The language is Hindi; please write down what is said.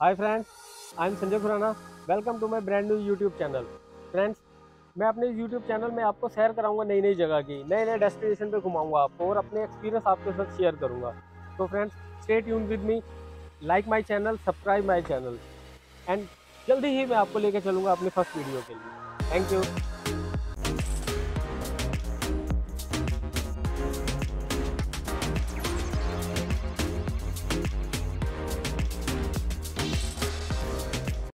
Hi friends I am Sanjay Khurana welcome to my brand new YouTube channel friends मैं अपने यूट्यूब चैनल में आपको शेयर कराऊँगा नई नई जगह की नए नए डेस्टिनेशन पे घुमाऊँगा आपको और अपने एक्सपीरियंस आपके साथ शेयर करूँगा। तो friends stay tune with me like my channel subscribe my channel and जल्दी ही मैं आपको लेकर चलूँगा अपनी फ़र्स्ट वीडियो के लिए। Thank you